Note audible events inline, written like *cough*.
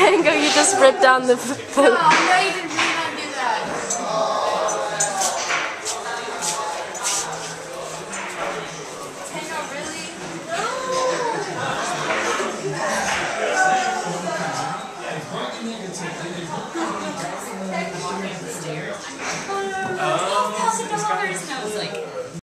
Tango, you just ripped down the. the No, no, you didn't really not do that. Tango, really? *laughs* Oh. Oh. Thousand dollars, and I was like.